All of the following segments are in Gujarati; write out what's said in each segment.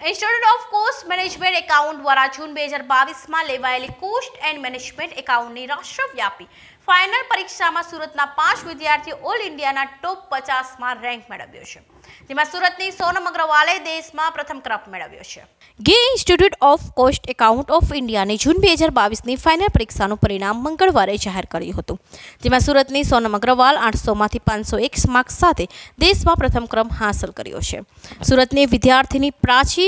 Institute of cost management account દ્વારા જૂન બે હજાર બાવીસમાં લેવાયેલી કોસ્ટ એન્ડ મેનેજમેન્ટ એકાઉન્ટની રાષ્ટ્રવ્યાપી ફાઇનલ પરીક્ષામાં સુરતના પાંચ વિદ્યાર્થીઓ ઓલ ઇન્ડિયાના ટોપ પચાસમાં રેન્ક મેળવ્યો છે. જેમાં સુરતની સોનમ અગ્રવાલે દેશમાં પ્રથમ ક્રમ મેળવ્યો છે. ગે institute of cost account of ઇન્ડિયાની જૂન બે હજાર બાવીસની ફાઇનલ પરીક્ષાનું પરિણામ મંગળવારે જાહેર કર્યું હતું. જેમાં સુરતની સોનમ અગ્રવાલ આઠસોમાંથી પાંચસો એક માર્ક્સ સાથે દેશમાં પ્રથમ ક્રમ હાંસલ કર્યો છે. સુરતની વિદ્યાર્થીની પ્રાચી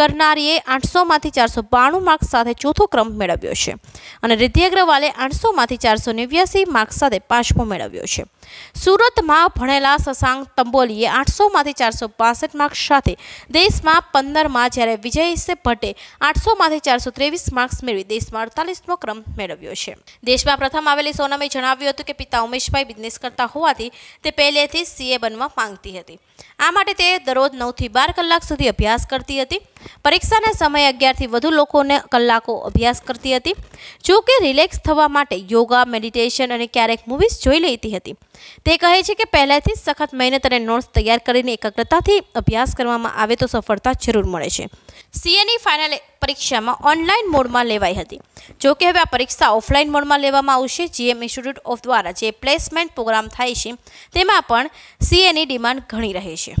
કરનારીએ આઠસોમાંથી ચારસો બાણું માર્ક્સ સાથે ચોથો ક્રમ મેળવ્યો છે. અને રિદ્ધિ અગ્રવાલે આઠસોમાંથી ચારસો નેવ્યાસી માર્ક્સ સાથે પાંચમો મેળવ્યો છે. સુરતમાં ભણેલા શશાંક તંબોલીએ આઠસોમાંથી ચારસો બાસઠ માર્ક્સ સાથે દેશમાં પંદરમાં જ્યારે વિજય ભટ્ટે આઠસોમાંથી ચારસો ત્રેવીસ માર્ક્સ મેળવી દેશમાં અડતાલીસમો ક્રમ મેળવ્યો છે. દેશમાં પ્રથમ આવેલી સોનમે જણાવ્યું હતું કે પિતા ઉમેશભાઈ બિઝનેસ કરતા હોવાથી તે પહેલેથી સીએ બનવા માંગતી હતી. આ માટે તે દરરોજ નવથી બાર કલાક સુધી અભ્યાસ કરતી હતી. પરીક્ષાના સમયે અગિયારથી વધુ લોકોને કલાકો અભ્યાસ કરતી હતી. જો કે રિલેક્સ થવા માટે યોગા, મેડિટેશન અને ક્યારેક મૂવીઝ જોઈ લેતી હતી. તે કહે છે કે પહેલેથી જ સખત મહેનત અને નોટ્સ તૈયાર કરીને એકાગ્રતાથી અભ્યાસ કરવામાં આવે તો સફળતા જરૂર મળે છે. સીએની ફાઇનલ પરીક્ષામાં ઓનલાઈન મોડમાં લેવાઈ હતી. જો કે હવે આ પરીક્ષા ઓફલાઈન મોડમાં લેવામાં આવશે. જીએમ ઇન્સ્ટિટ્યૂટ ઓફ દ્વારા જે પ્લેસમેન્ટ પ્રોગ્રામ થાય છે, તેમાં પણ સીએની ડિમાન્ડ ઘણી રહે છે.